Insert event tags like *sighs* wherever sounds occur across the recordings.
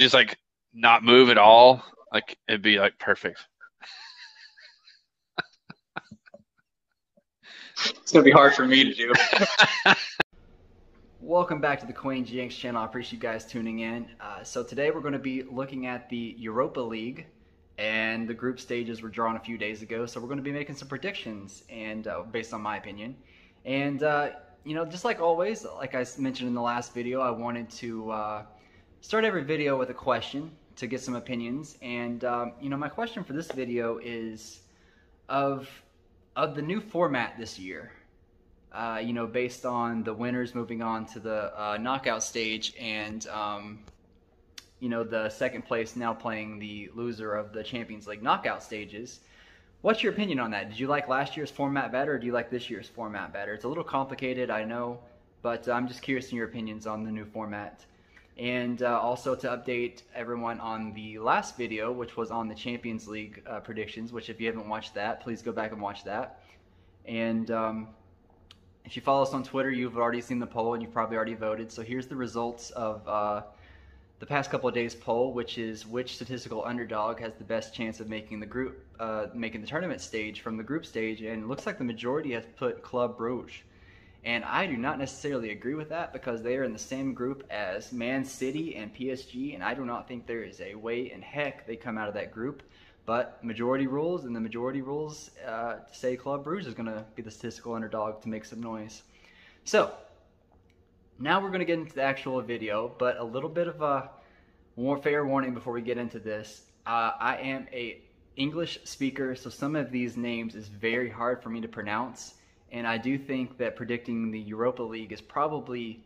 just like not move at all, like it'd be like perfect. It's gonna be hard for me to do. *laughs* Welcome back to the Queen GX channel. I appreciate you guys tuning in. Uh, so today we're going to be looking at the Europa League, and the group stages were drawn a few days ago. So we're going to be making some predictions, and uh, based on my opinion, and uh, you know, just like always, like I mentioned in the last video, I wanted to uh, start every video with a question to get some opinions. And um, you know, my question for this video is of of the new format this year. Uh, you know, based on the winners moving on to the uh, knockout stage, and um, you know, the second place now playing the loser of the Champions League knockout stages. What's your opinion on that? Did you like last year's format better, or do you like this year's format better? It's a little complicated, I know, but I'm just curious in your opinions on the new format. And uh, also to update everyone on the last video, which was on the Champions League uh, predictions, which if you haven't watched that, please go back and watch that. And um, if you follow us on Twitter, you've already seen the poll and you've probably already voted. So here's the results of uh, the past couple of days poll, which is which statistical underdog has the best chance of making the group, uh, making the tournament stage from the group stage. And it looks like the majority has put Club Brugge. And I do not necessarily agree with that because they are in the same group as Man City and PSG, and I do not think there is a way in heck they come out of that group. But majority rules, and the majority rules uh, say Club Brugge is going to be the statistical underdog to make some noise. So, now we're going to get into the actual video, but a little bit of a more fair warning before we get into this. Uh, I am a English speaker, so some of these names is very hard for me to pronounce and I do think that predicting the Europa League is probably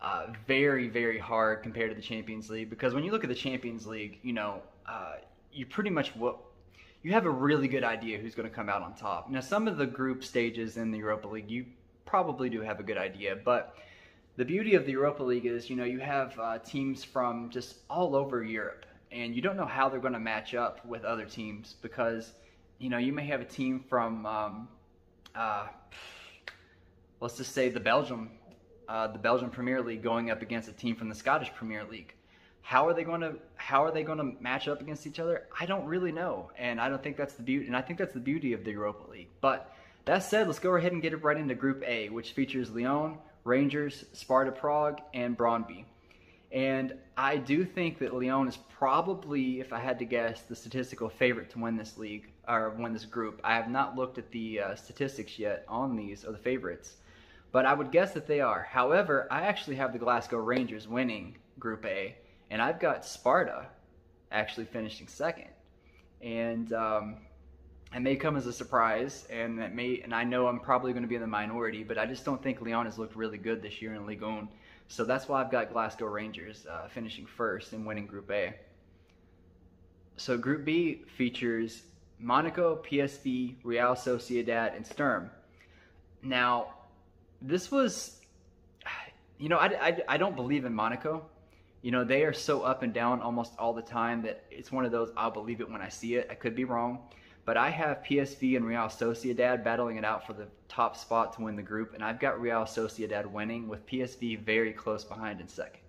uh, very, very hard compared to the Champions League because when you look at the Champions League, you know, uh, you pretty much what you have a really good idea who's going to come out on top. Now, some of the group stages in the Europa League, you probably do have a good idea, but the beauty of the Europa League is, you know, you have uh, teams from just all over Europe, and you don't know how they're going to match up with other teams because, you know, you may have a team from um, uh, let's just say the Belgium, uh, the Belgian Premier League going up against a team from the Scottish Premier League. How are they going to How are they going to match up against each other? I don't really know, and I don't think that's the beauty. And I think that's the beauty of the Europa League. But that said, let's go ahead and get it right into Group A, which features Lyon, Rangers, Sparta Prague, and Brøndby. And I do think that Lyon is probably, if I had to guess, the statistical favorite to win this league or win this group. I have not looked at the uh, statistics yet on these or the favorites, but I would guess that they are. However, I actually have the Glasgow Rangers winning Group A, and I've got Sparta actually finishing second. And um, it may come as a surprise, and that may, and I know I'm probably going to be in the minority, but I just don't think Lyon has looked really good this year in Ligue 1. So that's why I've got Glasgow Rangers uh, finishing first and winning Group A. So Group B features Monaco, PSV, Real Sociedad, and Sturm. Now, this was, *sighs* you know, I, I, I don't believe in Monaco. You know, they are so up and down almost all the time that it's one of those I'll believe it when I see it. I could be wrong. But I have PSV and Real Sociedad battling it out for the top spot to win the group, and I've got Real Sociedad winning with PSV very close behind in second.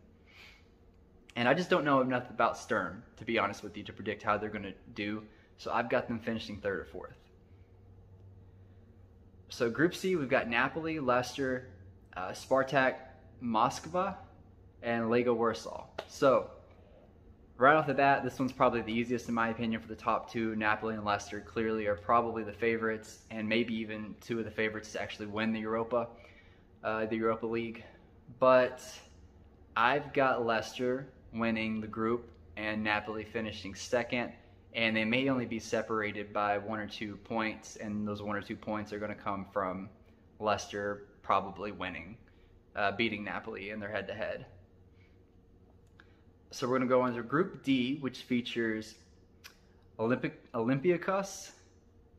And I just don't know enough about Sturm, to be honest with you, to predict how they're going to do. So I've got them finishing third or fourth. So Group C, we've got Napoli, Leicester, uh, Spartak, Moskva, and Legia Warsaw. So right off the bat, this one's probably the easiest in my opinion for the top two. Napoli and Leicester clearly are probably the favorites, and maybe even two of the favorites to actually win the Europa, uh, the Europa League. But I've got Leicester winning the group and Napoli finishing second, and they may only be separated by one or two points, and those one or two points are going to come from Leicester probably winning, uh, beating Napoli in their head-to-head. -head so we're going to go into Group D, which features Olympic Olympiacos.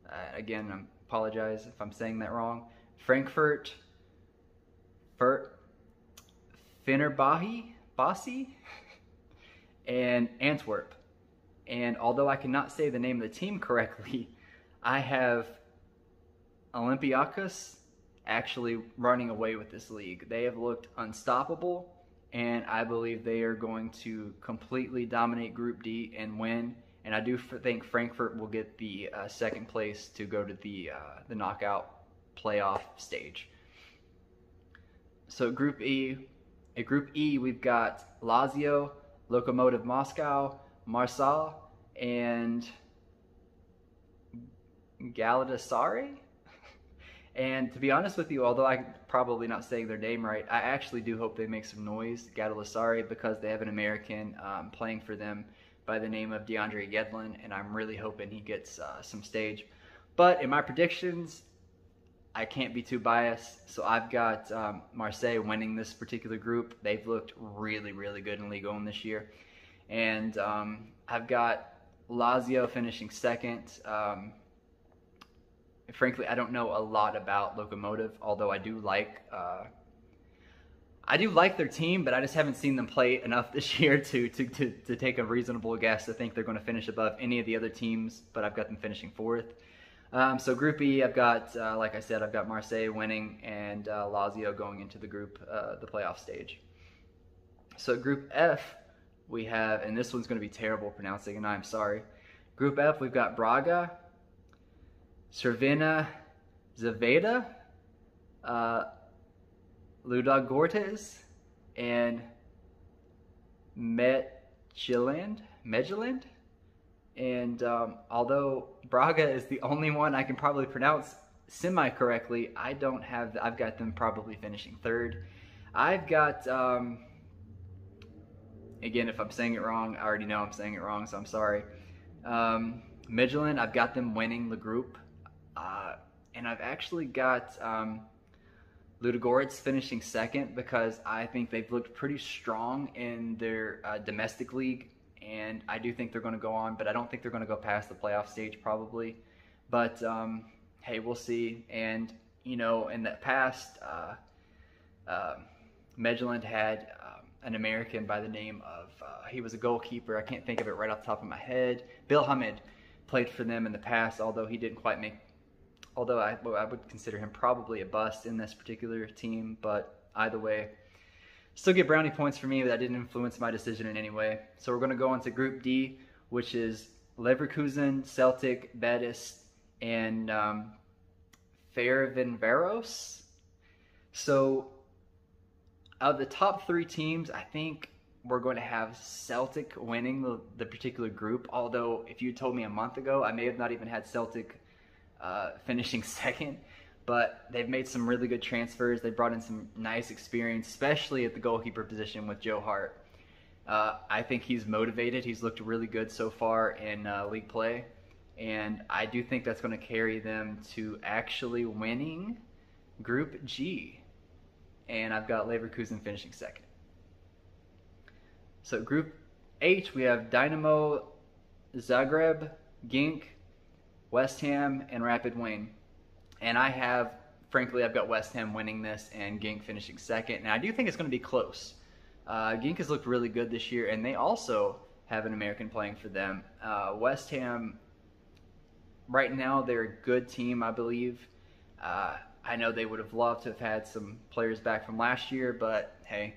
Uh, again, I apologize if I'm saying that wrong. Frankfurt, Fert, Fenerbahce, and Antwerp. And although I cannot say the name of the team correctly, I have Olympiacos actually running away with this league. They have looked unstoppable and I believe they are going to completely dominate Group D and win. And I do think Frankfurt will get the uh, second place to go to the uh, the knockout playoff stage. So Group E, at Group E, we've got Lazio, Lokomotiv Moscow, Marseille, and Galatasaray. And to be honest with you, although I'm probably not saying their name right, I actually do hope they make some noise, Galatasaray, because they have an American um, playing for them by the name of DeAndre Yedlin, and I'm really hoping he gets uh, some stage. But in my predictions, I can't be too biased, so I've got um, Marseille winning this particular group. They've looked really, really good in Ligue 1 this year. And um, I've got Lazio finishing second. Um, frankly, I don't know a lot about Locomotive, although I do like uh, I do like their team, but I just haven't seen them play enough *laughs* this year to to, to, to take a reasonable guess to think they're going to finish above any of the other teams. But I've got them finishing fourth. Um, so Group E, I've got, uh, like I said, I've got Marseille winning and uh, Lazio going into the group, uh, the playoff stage. So Group F, we have, and this one's going to be terrible pronouncing, and I'm sorry. Group F, we've got Braga, Cervena, Zaveda, uh, Ludogorets, and Midtjylland. Midtjylland? And um, although Braga is the only one I can probably pronounce semi correctly, I don't have, I've got them probably finishing third. I've got, um, again, if I'm saying it wrong, I already know I'm saying it wrong, so I'm sorry. Um, Midtjylland, I've got them winning the group. Uh, and I've actually got um, Ludogorets finishing second because I think they've looked pretty strong in their uh, domestic league and I do think they're going to go on, but I don't think they're going to go past the playoff stage probably. But um, hey, we'll see. And you know, in the past, uh, uh, had um, an American by the name of uh, he was a goalkeeper. I can't think of it right off the top of my head. Bill Hamid played for them in the past, although he didn't quite make. Although I, I would consider him probably a bust in this particular team, but either way, Still get brownie points for me, but that didn't influence my decision in any way. So we're going to go on to Group D, which is Leverkusen, Celtic, Betis, and um. So out of the top three teams, I think we're going to have Celtic winning the, the particular group. Although, if you told me a month ago, I may have not even had Celtic uh, finishing *laughs* second but they've made some really good transfers. They brought in some nice experience, especially at the goalkeeper position with Joe Hart. Uh, I think he's motivated. He's looked really good so far in uh, league play, and I do think that's going to carry them to actually winning Group G. And I've got Leverkusen finishing second. So Group H, we have Dinamo Zagreb, Genk, West Ham, and Rapid Wien. And I have, frankly, I've got West Ham winning this and Gink finishing second. And I do think it's going to be close. Uh, Genk has looked really good this year, and they also have an American playing for them. Uh, West Ham, right now, they're a good team, I believe. Uh, I know they would have loved to have had some players back from last year, but hey,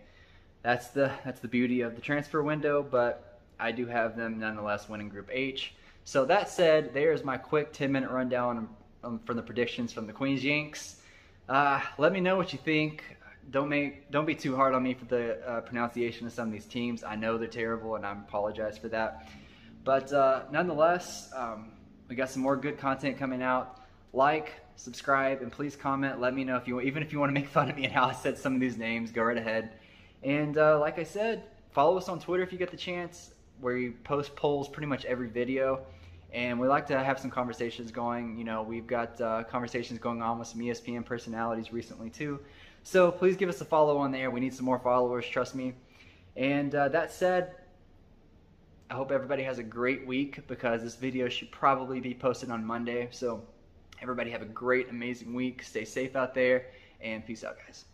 that's the that's the beauty of the transfer window. But I do have them nonetheless winning Group H. So that said, there's my quick 10 minute rundown um, from the predictions from the Queens Yanks. Uh, let me know what you think. Don't make don't be too hard on me for the uh, pronunciation of some of these teams. I know they're terrible, and I apologize for that. But uh, nonetheless, um, we got some more good content coming out. Like, subscribe, and please comment. Let me know if you even if you want to make fun of me and how I said some of these names. Go right ahead. And uh, like I said, follow us on Twitter if you get the chance. Where we post polls pretty much every video and we like to have some conversations going. You know, we've got uh, conversations going on with some ESPN personalities recently too. So please give us a follow on there. We need some more followers, trust me. And uh, that said, I hope everybody has a great week because this video should probably be posted on Monday. So everybody have a great, amazing week. Stay safe out there, and peace out, guys.